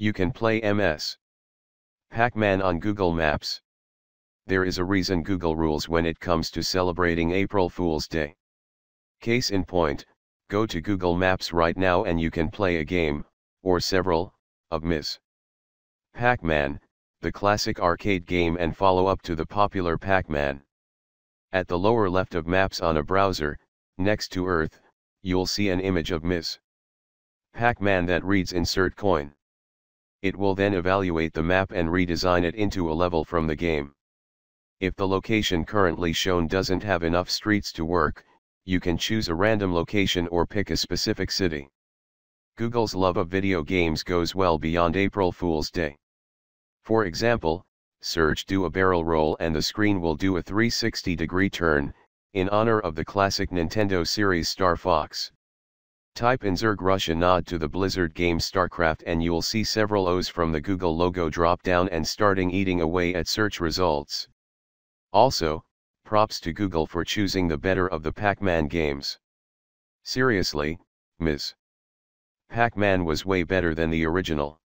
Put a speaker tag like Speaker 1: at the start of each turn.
Speaker 1: You can play MS. Pac-Man on Google Maps. There is a reason Google rules when it comes to celebrating April Fool's Day. Case in point, go to Google Maps right now and you can play a game, or several, of Ms. Pac-Man, the classic arcade game and follow up to the popular Pac-Man. At the lower left of Maps on a browser, next to Earth, you'll see an image of Ms. Pac-Man that reads Insert Coin. It will then evaluate the map and redesign it into a level from the game. If the location currently shown doesn't have enough streets to work, you can choose a random location or pick a specific city. Google's love of video games goes well beyond April Fool's Day. For example, search do a barrel roll and the screen will do a 360 degree turn, in honor of the classic Nintendo series Star Fox. Type in Zerg rush a nod to the Blizzard game StarCraft and you'll see several O's from the Google logo drop down and starting eating away at search results. Also, props to Google for choosing the better of the Pac-Man games. Seriously, Ms. Pac-Man was way better than the original.